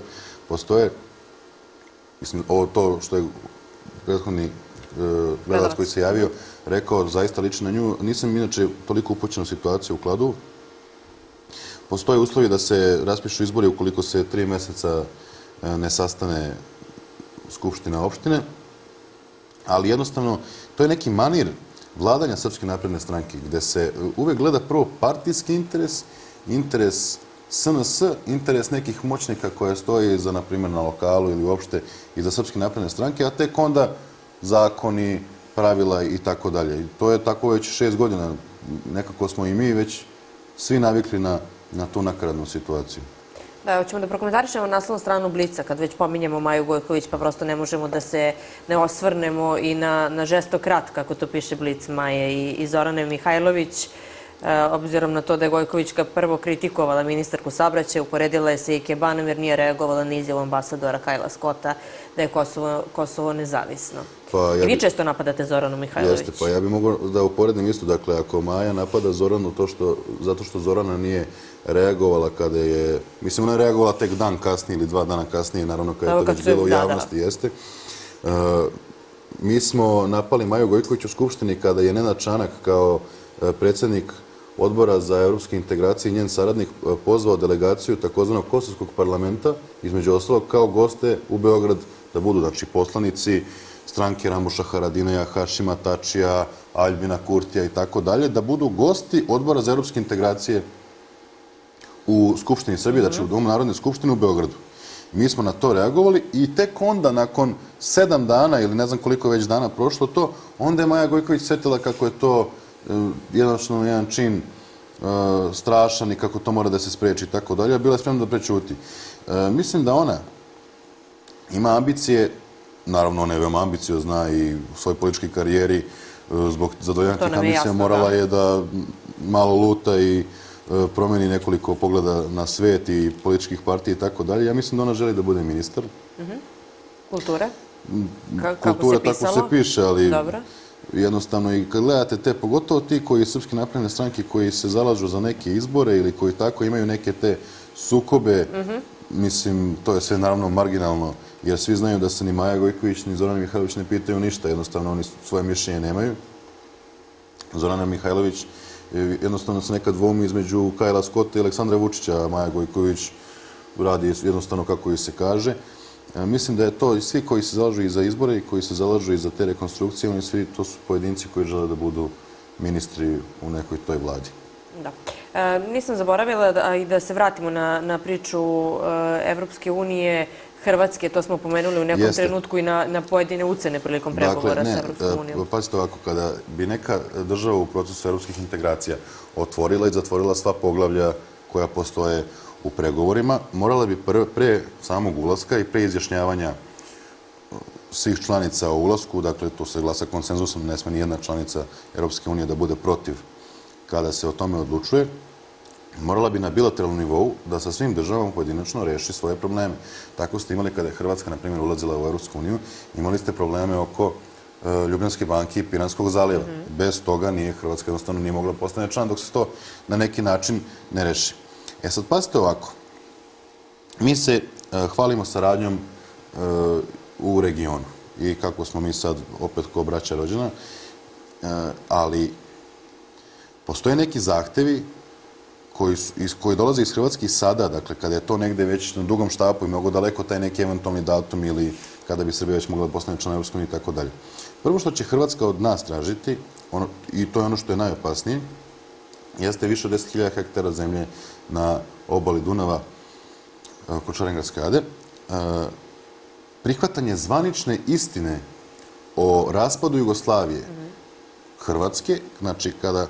Postoje, mislim, ovo to što je prethodni e, gledalac koji se javio rekao, zaista liči na nju. Nisam inače toliko upućen u situaciju u Kladovu. Postoje uslovi da se raspišu izbori ukoliko se tri meseca e, ne sastane Skupština opštine, ali jednostavno to je neki manir vladanja Srpske napredne stranke, gde se uvek gleda prvo partijski interes, interes SNS, interes nekih moćnika koje stoje za, na primjer, na lokalu ili uopšte i za Srpske napredne stranke, a tek onda zakoni, pravila i tako dalje. I to je tako već šest godina. Nekako smo i mi već svi navikli na, na tu nakaradnu situaciju. Da, hoćemo da prokomentarišemo naslovnu stranu Blica, kad već pominjemo Maju Gojković, pa prosto ne možemo da se ne osvrnemo i na, na žestok rat, kako to piše Blic Maje i, i Zorane Mihajlović. E, obzirom na to da je Gojkovićka prvo kritikovala ministarku sabraće, uporedila je se i Kebanom jer nije reagovala ni izjavu ambasadora Kajla Skota da je Kosovo, Kosovo nezavisno. Pa ja I vi često napadate Zoranu Mihajlović. Jeste, pa ja bih mogao da uporedim isto. Dakle, ako Maja napada Zoranu to što, zato što Zorana nije reagovala kada je... Mislim, ona je reagovala tek dan kasnije ili dva dana kasnije, naravno kada je to već bilo u da, da. javnosti, jeste. E, mi smo napali Maju Gojković u Skupštini kada je Nenad Čanak kao e, predsjednik odbora za evropske integracije i njen saradnik e, pozvao delegaciju takozvanog Kosovskog parlamenta, između ostalog kao goste u Beograd da budu, znači, poslanici stranke Ramuša Haradinaja, Hašima Tačija, Aljbina Kurtija i tako dalje, da budu gosti odbora za evropske integracije u Skupštini Srbije, znači u Domu Narodne skupštine u Beogradu. Mi smo na to reagovali i tek onda, nakon sedam dana ili ne znam koliko već dana prošlo to, onda je Maja Gojković setila kako je to jednostavno jedan čin e, strašan i kako to mora da se spreči i tako dalje, bila je spremna da prečuti. E, mislim da ona ima ambicije, naravno ona je veoma ambiciozna i u svojoj političkoj karijeri e, zbog zadovoljanja ambicija morala je da malo luta i promeni nekoliko pogleda na svet i političkih partija i tako dalje. Ja mislim da ona želi da bude ministar. Ka- kako Kultura se tako se piše, ali Dobro. Jednostavno i kad gledate te, pogotovo ti koji Srpske napredne stranke koji se zalažu za neke izbore ili koji tako imaju neke te sukobe, Mhm. mislim, to je sve naravno marginalno, jer svi znaju da se ni Maja Gojković ni Zorana Mihajlović ne pitaju ništa, jednostavno oni svoje mišljenje nemaju. Zorana Mihajlović e, jednostavno se nekad dvoumi između Kajla Skota i Aleksandra Vučića, a Maja Gojković radi jednostavno kako joj se kaže. Mislim da je to i svi koji se zalažu i za izbore i koji se zalažu i za te rekonstrukcije, oni svi to su pojedinci koji žele da budu ministri u nekoj toj vladi. Da. E, nisam zaboravila da, i da se vratimo na, na priču e, Evropske unije, Hrvatske, to smo pomenuli u nekom Jeste. trenutku i na, na pojedine ucene prilikom pregovora sa Evropskom e, unijom. Pazite ovako, kada bi neka država u procesu evropskih integracija otvorila i zatvorila sva poglavlja koja postoje u pregovorima, morala bi pre, pre samog ulaska i pre izjašnjavanja svih članica o ulasku, dakle to se glasa konsenzusom, ne sme ni jedna članica Europske unije da bude protiv kada se o tome odlučuje, morala bi na bilateralnom nivou da sa svim državama pojedinačno reši svoje probleme. Tako ste imali kada je Hrvatska, na primjer, ulazila u Europsku uniju, imali ste probleme oko e, Ljubljanske banke i Piranskog zalijeva. Bez toga nije Hrvatska jednostavno nije mogla postane član dok se to na neki način ne reši. E sad, pazite ovako. Mi se e, hvalimo saradnjom e, u regionu i kako smo mi sad opet ko braća rođena, e, ali postoje neki zahtevi koji, su, iz, koji dolaze iz Hrvatske i sada, dakle, kada je to negde već na dugom štapu i mnogo daleko taj neki eventualni datum ili kada bi Srbija već mogla da postane član Evropske unije i tako dalje. Prvo što će Hrvatska od nas tražiti, ono, i to je ono što je najopasnije, jeste više od 10.000 hektara zemlje na obali Dunava e, kod Čarengarske ade, e, prihvatanje zvanične istine o raspadu Jugoslavije Hrvatske, znači kada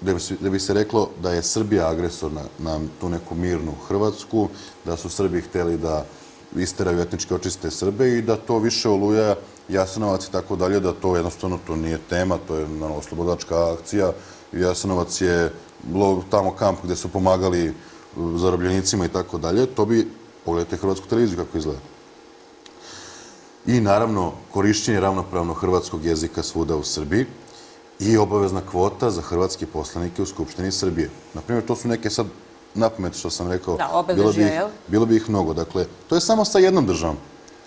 da bi, se, bi se reklo da je Srbija agresor na, na tu neku mirnu Hrvatsku, da su Srbi hteli da isteraju etnički očiste Srbe i da to više oluja Jasenovac i tako dalje, da to jednostavno to nije tema, to je naravno slobodačka akcija. Jasenovac je bilo tamo kamp gde su pomagali zarobljenicima i tako dalje. To bi, pogledajte Hrvatsku televiziju kako izgleda. I naravno korišćenje ravnopravno hrvatskog jezika svuda u Srbiji i obavezna kvota za hrvatske poslanike u Skupštini Srbije. Naprimjer, to su neke sad napamet što sam rekao, Da, bilo, bi ih, bilo bi ih mnogo. Dakle, to je samo sa jednom državom.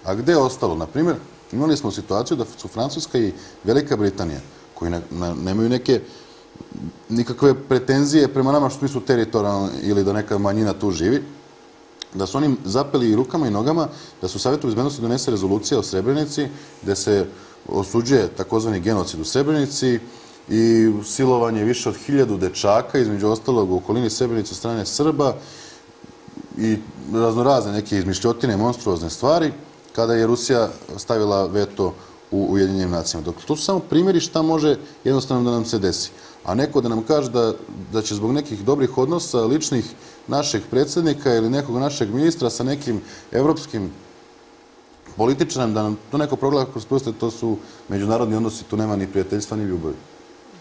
A gde je ostalo? Naprimjer, imali smo situaciju da su Francuska i Velika Britanija, koji ne, na, nemaju neke nikakve pretenzije prema nama što mi su teritorijalni ili da neka manjina tu živi, da su oni zapeli i rukama i nogama da su Savjetu bezbednosti donese rezolucija o Srebrenici gde se osuđuje takozvani genocid u Srebrenici i silovanje više od hiljadu dečaka, između ostalog u okolini Srebrenice strane Srba i raznorazne neke izmišljotine, monstruozne stvari, kada je Rusija stavila veto u Ujedinjenim nacijama. Dakle, to su samo primjeri šta može jednostavno da nam se desi. A neko da nam kaže da, da će zbog nekih dobrih odnosa ličnih našeg predsjednika ili nekog našeg ministra sa nekim evropskim političanem, da nam to neko progleda kroz prste, to su međunarodni odnosi, tu nema ni prijateljstva ni ljubavi.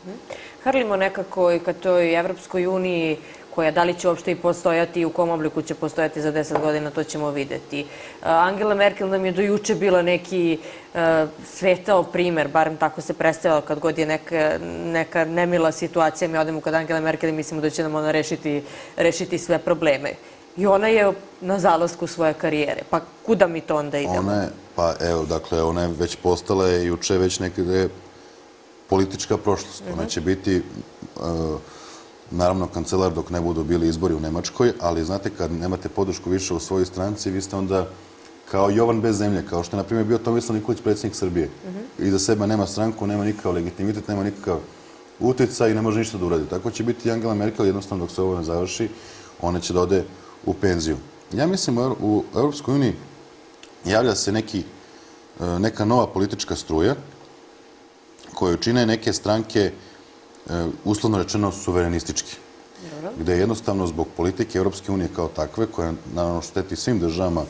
Mhm. Hrlimo nekako i ka toj Evropskoj uniji koja da li će uopšte i postojati i u kom obliku će postojati za deset godina, to ćemo videti. Angela Merkel nam je do juče bila neki uh, svetao primer, barem tako se predstavila kad god je neka, neka nemila situacija, mi odemo kod Angela Merkel i mislimo da će nam ona rešiti, rešiti sve probleme. I ona je na zalasku svoje karijere. Pa kuda mi to onda idemo? Ona je, pa evo, dakle, ona je već postala je juče već nekada politička prošlost. Ona će biti, uh, naravno, kancelar dok ne budu bili izbori u Nemačkoj, ali znate, kad nemate podršku više u svojoj stranci, vi ste onda kao Jovan bez zemlje, kao što je, na primjer, bio Tomislav Nikolić, predsjednik Srbije. I za sebe nema stranku, nema nikakav legitimitet, nema nikakav utjecaj i ne može ništa da uradi. Tako će biti Angela Merkel, jednostavno dok se ovo ne završi, ona će da ode u penziju. Ja mislim u Europskoj uniji javlja se neki, neka nova politička struja koju čine neke stranke uslovno rečeno suverenistički. Gde jednostavno zbog politike Europske unije kao takve, koja naravno šteti svim državama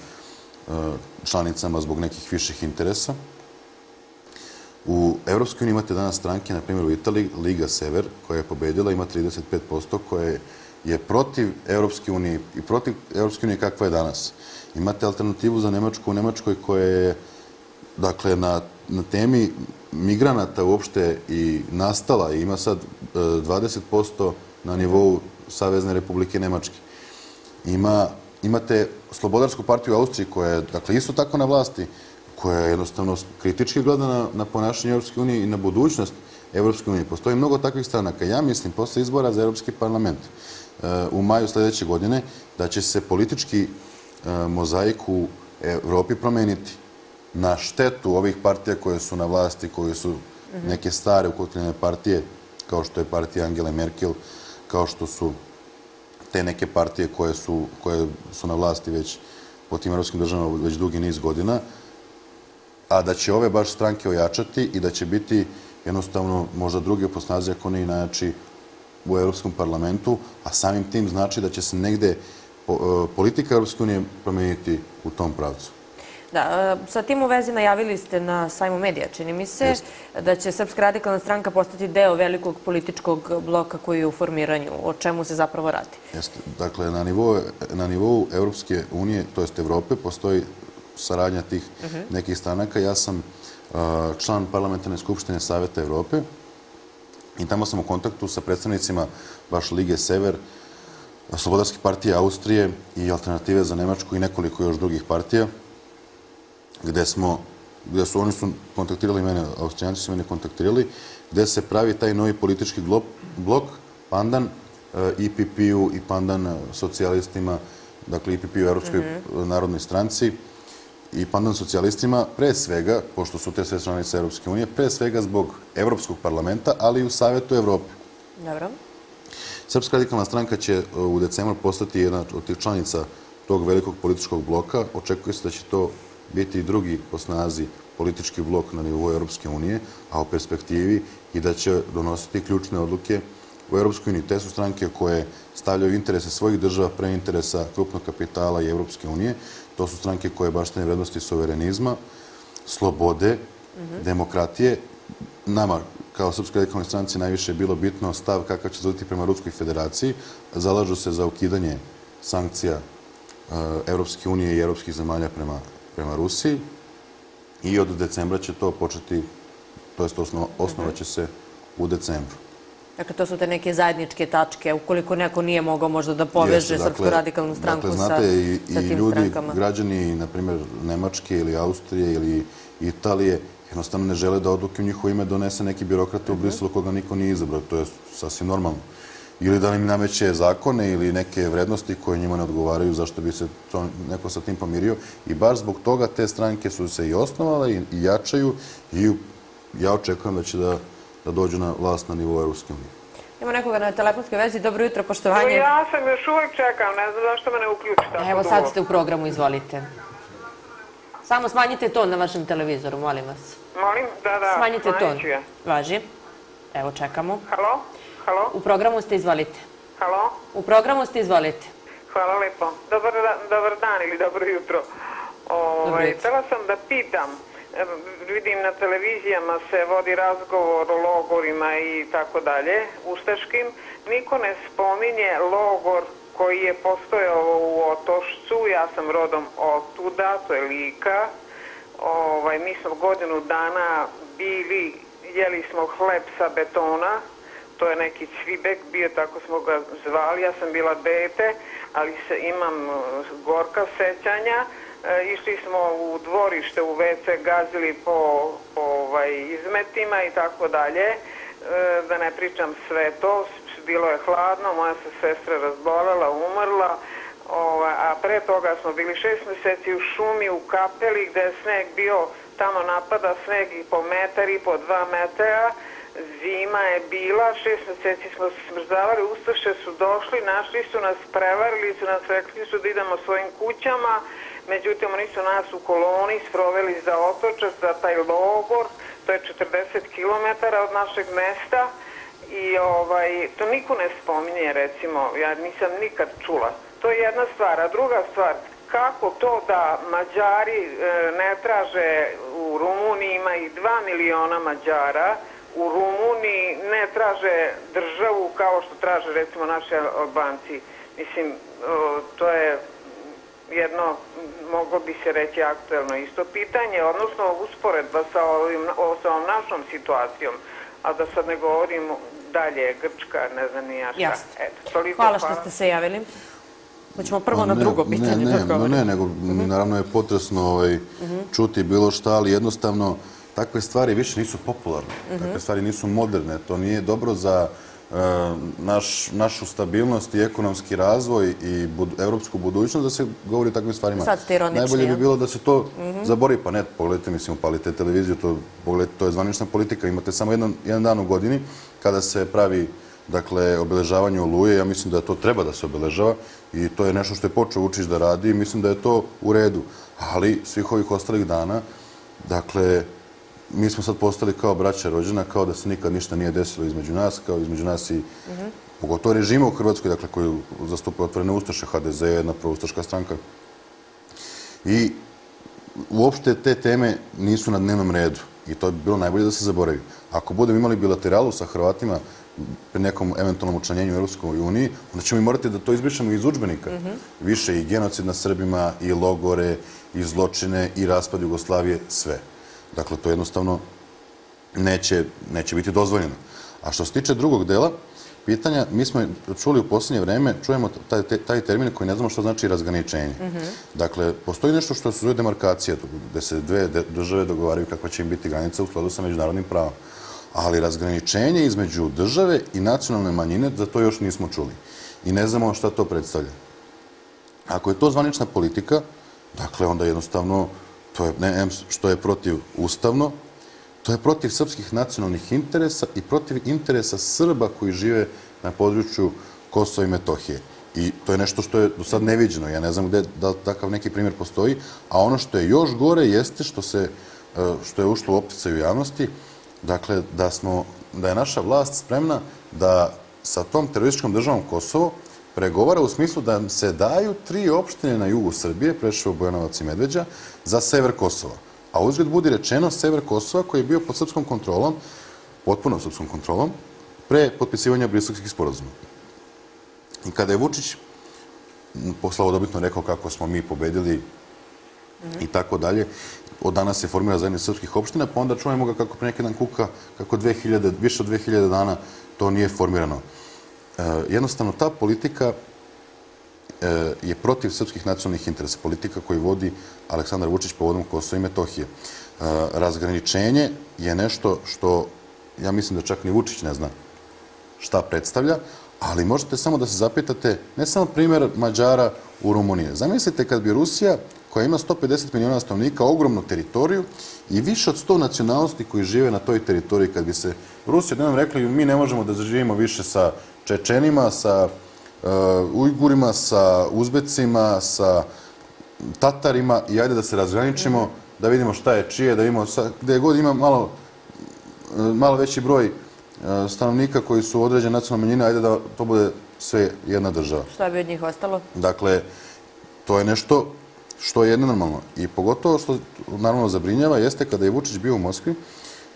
članicama zbog nekih viših interesa, U Evropskoj uniji imate danas stranke, na primjer u Italiji, Liga Sever, koja je pobedila, ima 35%, koja je je protiv Europske unije i protiv Europske unije kakva je danas. Imate alternativu za Nemačku u Nemačkoj koja je dakle, na, na temi migranata uopšte i nastala i ima sad e, 20% na nivou Savezne republike Nemačke. Ima, imate Slobodarsku partiju u Austriji koja je dakle, isto tako na vlasti, koja je jednostavno kritički gleda na, na ponašanje Europske unije i na budućnost Europske unije. Postoji mnogo takvih stranaka. Ja mislim, posle izbora za Europski parlament, e, u maju sljedeće godine, da će se politički e, mozaik u Evropi promeniti na štetu ovih partija koje su na vlasti, koje su neke stare ukotljene partije, kao što je partija Angele Merkel, kao što su te neke partije koje su, koje su na vlasti već po tim evropskim državama već dugi niz godina, a da će ove baš stranke ojačati i da će biti jednostavno možda druge po snazi ako ne i najjači u Europskom parlamentu, a samim tim znači da će se negde e, politika Europske unije promeniti u tom pravcu. Da, e, sa tim u vezi najavili ste na sajmu medija, čini mi se, da će Srpska radikalna stranka postati deo velikog političkog bloka koji je u formiranju. O čemu se zapravo radi? Jeste. Dakle, na nivou, na nivou Europske unije, to jest Evrope, postoji saradnja tih mhm. nekih stranaka. Ja sam uh, član parlamentarne skupštine Saveta Evrope i tamo sam u kontaktu sa predstavnicima baš Lige Sever, Slobodarske partije Austrije i Alternative za Nemačku i nekoliko još drugih partija, gde smo gde su oni su kontaktirali mene, Austrijanci su mene kontaktirali, gde se pravi taj novi politički blok, pandan IPP-u uh, i pandan socijalistima, dakle IPP-u Europskoj mhm. narodnoj stranci, i pandan socijalistima, pre svega, pošto su te sve članice Europske unije, pre svega zbog Evropskog parlamenta, ali i u Savjetu Evrope. Dobro. Srpska radikalna stranka će uh, u decembru postati jedna od tih članica tog velikog političkog bloka. Očekuje se da će to biti drugi po snazi politički blok na nivou Europske unije, a u perspektivi i da će donositi ključne odluke u Europskoj uniji. Te su stranke koje stavljaju interese svojih država pre interesa krupnog kapitala i Europske unije. To su stranke koje baštane vrednosti suverenizma, slobode, demokratije. Nama, kao Srpskoj radikalnoj stranci, najviše je bilo bitno stav kakav će zauzeti prema Ruskoj federaciji. Zalažu se za ukidanje sankcija Europske unije i europskih zemalja prema, prema Rusiji. I od decembra će to početi, to jest osnova će se u decembru. Dakle, to su te neke zajedničke tačke, ukoliko neko nije mogao možda da poveže dakle, Srpsku radikalnu stranku dakle, sa, i, sa tim ljudi, strankama. Građani, na primjer, Nemačke ili Austrije ili Italije, jednostavno ne žele da odluke u njihovo ime donese neki birokrata u mhm. Briselu koga niko nije izabrao. To je sasvim normalno. Ili da im nameće zakone ili neke vrednosti koje njima ne odgovaraju, zašto bi se to neko sa tim pomirio. I baš zbog toga te stranke su se i osnovale i, i jačaju i ja očekujem da će da da dođu na vlast na nivou Europske unije. Ima nekoga na telefonskoj vezi. Dobro jutro, poštovanje. Ja sam još uvijek čekam, ne znam zašto me ne uključite. Evo sad ste u programu, izvolite. Samo smanjite ton na vašem televizoru, molim vas. Molim? Da, da. Smanjite ton. Važi. Evo, čekamo. Halo? Halo? U programu ste, izvolite. Halo? U programu ste, izvolite. Hvala lepo. Dobar, dobar dan ili dobro jutro. Ovaj, htela sam da pitam, vidim na televizijama se vodi razgovor o logorima i tako dalje, ustaškim. Niko ne spominje logor koji je postojao u Otošcu, ja sam rodom otuda, to je Lika. Ovaj, mi smo godinu dana bili, jeli smo hleb sa betona, to je neki cvibek, bio tako smo ga zvali, ja sam bila dete, ali se, imam e, gorka sećanja. E, išli smo u dvorište u WC, gazili po, po ovaj, izmetima i tako dalje. E, da ne pričam sve to, bilo je hladno, moja se sestra razbolala, umrla. Ovaj, a pre toga smo bili šest mjeseci u šumi, u kapeli gdje je sneg bio, tamo napada sneg i po metar i po dva metara. Zima je bila, šest mjeseci smo se smrzavali, ustaše su došli, našli su nas, prevarili su nas, rekli su da idemo svojim kućama. Međutim, oni su nas u koloni sproveli za otočac, za taj logor, to je 40 km od našeg mesta i ovaj, to niko ne spominje, recimo, ja nisam nikad čula. To je jedna stvar. A druga stvar, kako to da Mađari e, ne traže u Rumuniji, ima i 2 miliona Mađara, u Rumuniji ne traže državu kao što traže recimo naši Albanci. Mislim, to je jedno, moglo bi se reći, aktuelno isto pitanje, odnosno usporedba sa, ovim, sa ovom našom situacijom, a da sad ne govorim dalje, Grčka, ne znam ni ja šta. Eto, toliko, hvala što ste se javili. Hoćemo prvo na drugo pitanje. Ne, ne, ne, nego mhm. naravno je potresno ovaj, mhm. čuti bilo šta, ali jednostavno takve stvari više nisu popularne. Mhm. Takve stvari nisu moderne. To nije dobro za E, naš, našu stabilnost i ekonomski razvoj i bud, evropsku budućnost da se govori o takvim stvarima. Sad ste ironični, Najbolje bi bilo da se to mm -hmm. zabori, pa ne, pogledajte, mislim, upalite televiziju, to, pogledajte, to je zvanična politika, imate samo jedan, jedan dan u godini kada se pravi dakle, obeležavanje oluje. Ja mislim da to treba da se obeležava i to je nešto što je počeo Vučić da radi i mislim da je to u redu. Ali svih ovih ostalih dana, dakle, mi smo sad postali kao braća rođena, kao da se nikad ništa nije desilo između nas, kao između nas i pogotovo režima u Hrvatskoj, dakle, koji zastupa otvorene ustaše, HDZ jedna proustaška stranka. I uopšte te teme nisu na dnevnom redu i to bi bilo najbolje da se zaboravi. Ako budemo imali bilateralu sa Hrvatima pri nekom eventualnom učlanjenju u Europskoj uniji, onda ćemo i morati da to izbrišemo iz učbenika. Više i genocid na Srbima, i logore, i zločine, i raspad Jugoslavije, sve. Dakle, to jednostavno neće, neće biti dozvoljeno. A što se tiče drugog dela, pitanja, mi smo čuli u posljednje vreme, čujemo taj, taj termin koji ne znamo što znači razgraničenje. Dakle, postoji nešto što se zove demarkacija, gde se dve države dogovaraju kakva će im biti granica u skladu sa međunarodnim pravom. Ali razgraničenje između države i nacionalne manjine, za to još nismo čuli. I ne znamo šta to predstavlja. Ako je to zvanična politika, dakle, onda jednostavno to je ne, što je protiv ustavno, to je protiv srpskih nacionalnih interesa i protiv interesa Srba koji žive na području Kosova i Metohije. I to je nešto što je do sad neviđeno. Ja ne znam gde da takav neki primjer postoji. A ono što je još gore jeste što, se, e, što je ušlo u opticaju javnosti, dakle, da, smo, da je naša vlast spremna da sa tom terorističkom državom Kosovo pregovara u smislu da se daju tri opštine na jugu Srbije, Preševo, Bojanovac i Medveđa, za sever Kosova. A uzgled budi rečeno sever Kosova koji je bio pod srpskom kontrolom, potpuno srpskom kontrolom, pre potpisivanja briselskih sporozuma. I kada je Vučić poslavodobitno rekao kako smo mi pobedili i tako dalje, od danas se formira zajednice srpskih opština, pa onda čujemo ga kako pre neki dan kuka, kako 2000, više od 2000 dana to nije formirano. E, jednostavno, ta politika E, je protiv srpskih nacionalnih interesa. Politika koju vodi Aleksandar Vučić povodom Kosova i Metohije. E, razgraničenje je nešto što, ja mislim da čak ni Vučić ne zna šta predstavlja, ali možete samo da se zapitate, ne samo primjer Mađara u Rumuniji. Zamislite kad bi Rusija, koja ima 150 miliona stavnika, ogromnu teritoriju i više od 100 nacionalnosti koji žive na toj teritoriji, kad bi se Rusija, da nam rekli, mi ne možemo da zaživimo više sa Čečenima, sa uh, Ujgurima, sa Uzbecima, sa Tatarima i ajde da se razgraničimo, da vidimo šta je čije, da vidimo gde god ima malo, uh, malo veći broj uh, stanovnika koji su određene nacionalne manjine, ajde da to bude sve jedna država. Šta bi od njih ostalo? Dakle, to je nešto što je nenormalno. I pogotovo što naravno zabrinjava jeste kada je Vučić bio u Moskvi,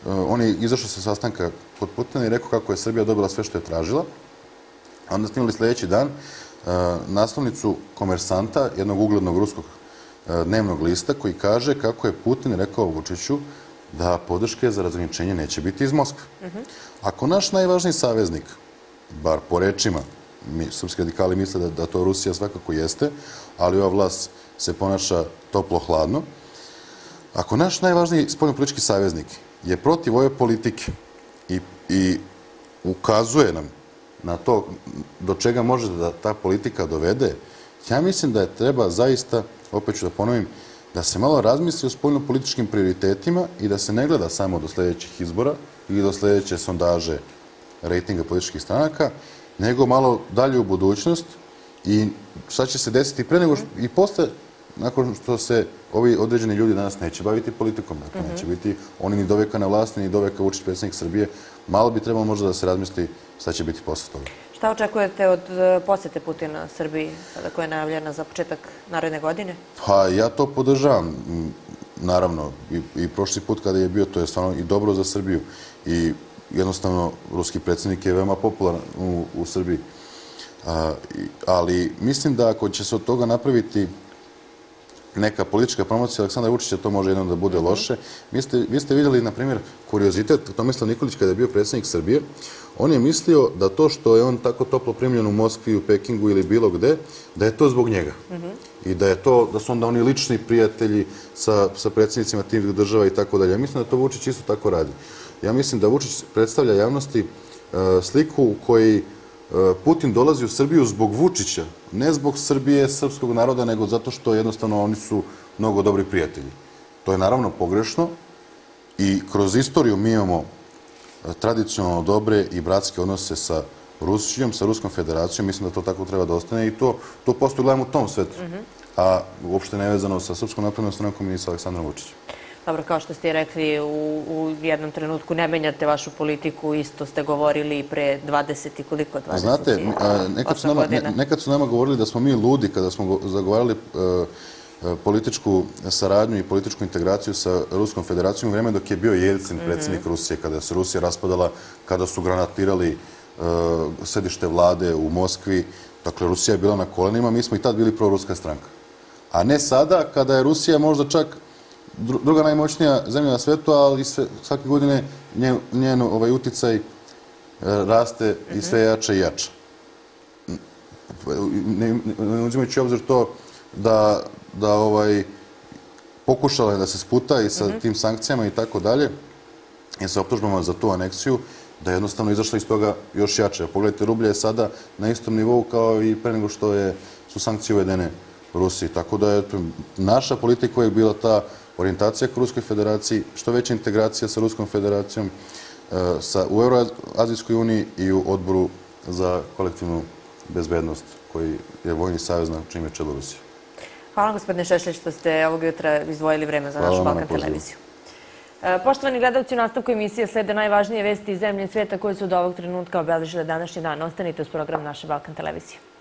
on je izašao sa sastanka kod Putina i rekao kako je Srbija dobila sve što je tražila, Onda smo imali sljedeći dan e, naslovnicu komersanta, jednog uglednog ruskog e, dnevnog lista, koji kaže kako je Putin rekao Vučiću da podrške za razgraničenje neće biti iz Moskve. Ako naš najvažniji saveznik, bar po rečima, mi, srpski radikali misle da, da to Rusija svakako jeste, ali ova vlast se ponaša toplo-hladno, ako naš najvažniji spoljno-politički saveznik je protiv ove politike i, i ukazuje nam na to do čega može da ta politika dovede, ja mislim da je treba zaista, opet ću da ponovim, da se malo razmisli o spoljno-političkim prioritetima i da se ne gleda samo do sljedećih izbora ili do sljedeće sondaže rejtinga političkih stranaka, nego malo dalje u budućnost i šta će se desiti pre nego što, i posle, nakon što se ovi određeni ljudi danas neće baviti politikom, dakle, neće biti oni ni doveka na vlasti, ni doveka učić predsjednik Srbije, malo bi trebalo možda da se razmisli šta će biti posle toga. Šta očekujete od e, posete Putina Srbiji, sada koja je najavljena za početak naredne godine? Pa ja to podržavam, naravno, i, i prošli put kada je bio, to je stvarno i dobro za Srbiju i jednostavno ruski predsjednik je veoma popularan u, u Srbiji. A, ali mislim da ako će se od toga napraviti neka politička promocija Aleksandra Vučića, to može jednom da bude loše. Vi ste, vi ste vidjeli, na primjer, kuriozitet Tomislav Nikolić kada je bio predsjednik Srbije, on je mislio da to što je on tako toplo primljen u Moskvi, u Pekingu ili bilo gde, da je to zbog njega. Mhm. I da je to, da su onda oni lični prijatelji sa, sa predsjednicima tih država i tako dalje. Ja mislim da to Vučić isto tako radi. Ja mislim da Vučić predstavlja javnosti uh, sliku u kojoj Putin dolazi u Srbiju zbog Vučića, ne zbog Srbije, srpskog naroda, nego zato što jednostavno oni su mnogo dobri prijatelji. To je naravno pogrešno i kroz istoriju mi imamo e, tradicionalno dobre i bratske odnose sa Rusijom, sa Ruskom federacijom. Mislim da to tako treba da ostane i to, to postoji gledamo u tom svetu. A uopšte nevezano sa Srpskom napravnom strankom i sa Aleksandrom Vučićem. Dobro, kao što ste rekli, u, u jednom trenutku ne menjate vašu politiku, isto ste govorili pre 20 i koliko, 20 Znate, a, nekad, su nama, ne, nekad su nama govorili da smo mi ludi kada smo go- zagovarali e, e, političku saradnju i političku integraciju sa Ruskom federacijom u vreme dok je bio Jelcin, predsjednik Rusije, kada se Rusija raspadala, kada su granatirali e, sedište vlade u Moskvi. Dakle, Rusija je bila na kolenima, mi smo i tad bili proruska stranka. A ne sada, kada je Rusija možda čak druga najmoćnija zemlja na svetu, ali sve, svake godine njen, njen ovaj uticaj e, raste i sve jače i jače. Ne, ne uzimajući obzir to da, da ovaj, pokušala je da se sputa i sa tim sankcijama i tako dalje, i sa optužbama za tu aneksiju, da je jednostavno izašla iz toga još jače. Pogledajte, rublja je sada na istom nivou kao i pre nego što je, su sankcije uvedene Rusiji. Tako da je naša politika je bila ta orijentacija k Ruskoj federaciji, što veća integracija sa Ruskom federacijom, e, sa, u Euroazijskoj uniji i u odboru za kolektivnu bezbednost koji je vojni savez na čime je čelo Rusije. Hvala gospodine Šešelj što ste ovog jutra izdvojili vreme za našu Balkan televiziju. E, Poštovani gledalci, u nastavku emisije slede najvažnije vesti iz zemlje i svijeta koje su do ovog trenutka obeležile današnji dan. Ostanite uz program naše Balkan televizije.